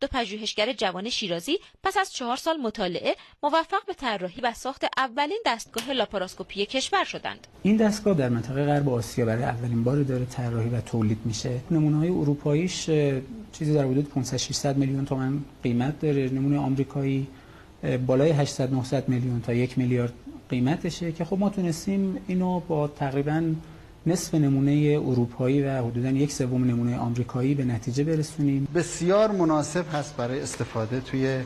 دو پژوهشگر جوان شیرازی پس از چهار سال مطالعه موفق به طراحی و ساخت اولین دستگاه لاپاراسکوپی کشور شدند. این دستگاه در منطقه غرب آسیا برای اولین بار داره طراحی و تولید میشه. نمونه های اروپاییش چیزی در حدود 500 600 میلیون تومان قیمت داره. نمونه آمریکایی بالای 800 900 میلیون تا یک میلیارد قیمتشه که خب ما تونستیم اینو با تقریبا نصف نمونه اروپایی و حدودا یک سوم نمونه آمریکایی به نتیجه برسونیم. بسیار مناسب هست برای استفاده توی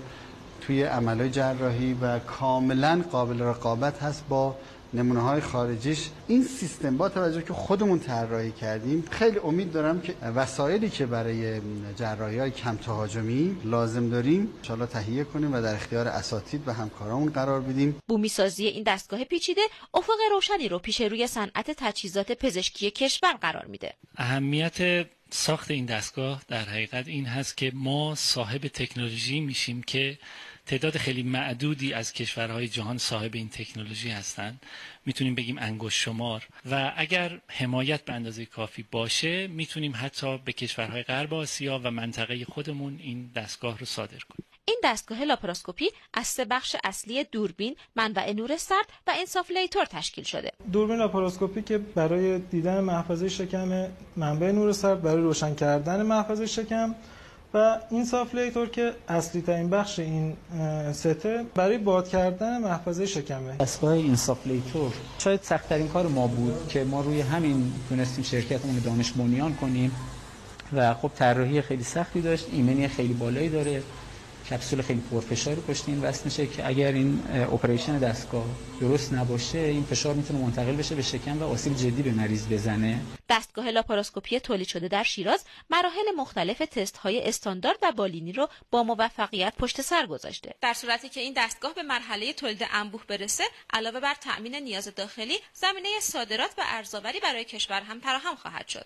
توی عملهای جراحی و کاملا قابل رقابت هست با نمونه های خارجیش. این سیستم با توجه که خودمون طراحی کردیم خیلی امید دارم که وسایلی که برای جراحی های کم تهاجمی لازم داریم ان تهیه کنیم و در اختیار اساتید و همکارامون قرار بدیم. بومی سازی این دستگاه پیچیده افق روشنی رو پیش روی صنعت تجهیزات پزشکی کشور قرار میده. اهمیت ساخت این دستگاه در حقیقت این هست که ما صاحب تکنولوژی میشیم که تعداد خیلی معدودی از کشورهای جهان صاحب این تکنولوژی هستند. می‌تونیم بگیم انگشت شمار. و اگر حمایت به اندازه کافی باشه می‌تونیم حتی به کشورهای غرب آسیا و منطقه خودمون این دستگاه رو صادر کنیم. دستگاه لاپاراسکوپی از سه بخش اصلی دوربین، منبع نور سرد و insufflator تشکیل شده. دوربین لاپاراسکوپی که برای دیدن محفظه شکم منبع نور سرد برای روشن کردن محفظه شکم و insufflator که اصلی ترین بخش این سته برای باد کردن محفظه شکمه دستگاه insufflator شاید سخت ترین کار ما بود که ما روی همین تونستیم شرکتمون دانش بنیان کنیم و خب طراحی خیلی سختی داشت ایمنی خیلی بالایی داره کپسول خیلی پرفشاری پشت این وصل میشه که اگر این اپریشن دستگاه درست نباشه این فشار می‌تونه منتقل بشه به شکم و آسیب جدی به مریض بزنه. دستگاه لاپاراسکوپی تولید شده در شیراز مراحل مختلف تست های استاندارد و بالینی رو با موفقیت پشت سر گذاشته. در صورتی که این دستگاه به مرحله تولید انبوه برسه علاوه بر تأمین نیاز داخلی زمینه صادرات و ارزآوری برای کشور هم فراهم خواهد شد.